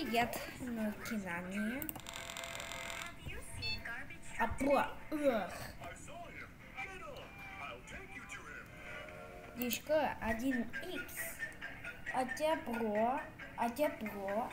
привет, ну, Кинами. Опа, эх. Дишка один X А те про, а те про.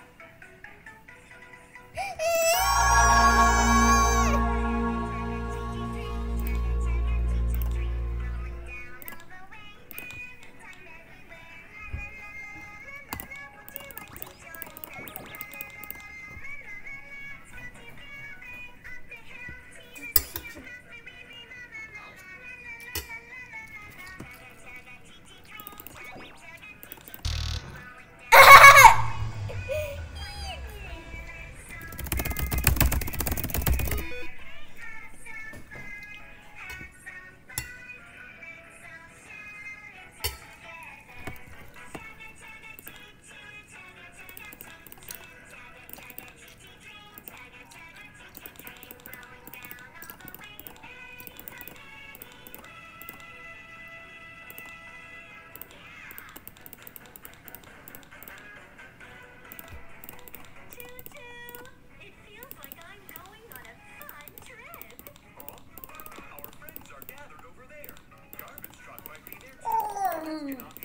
Woo!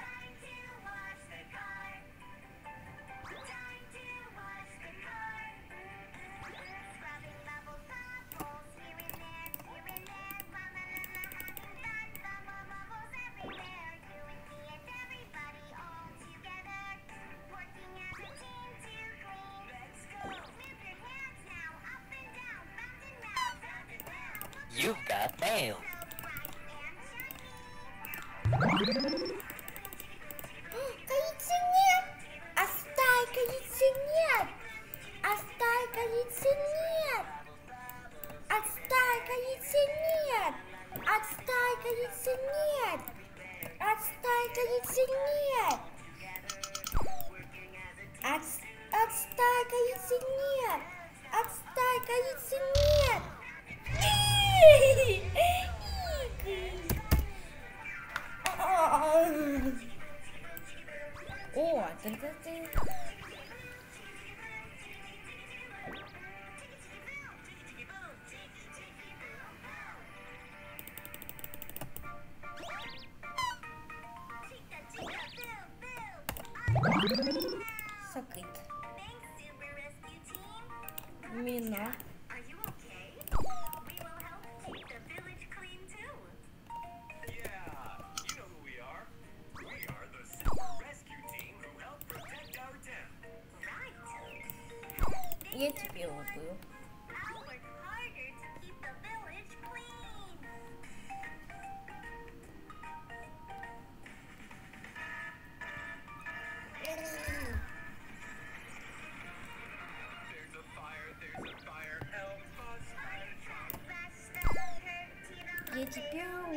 You've got mail. Корицы нет! Оставь, корицы нет! Оставь, корицы нет! Отстань, корицы нет! Отстань, корицы нет! Отстань, корицы нет! Отстань, корицы нет! Отстань, корицы нет! oh, I think that's It's a girl.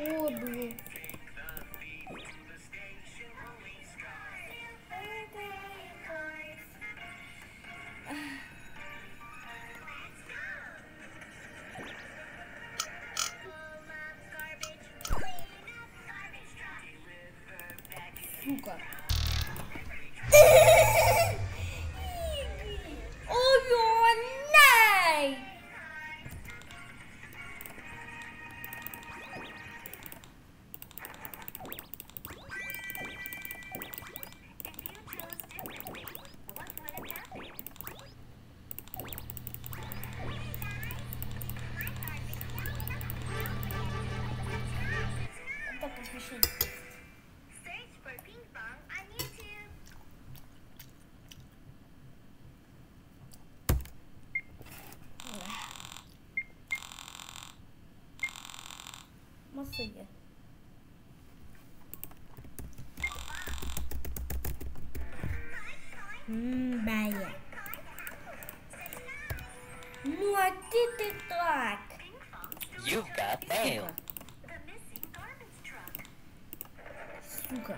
question. Search for Ping Pong on YouTube. Nasıl ya? Hmm, bad. What did it like? You've got mail. nunca.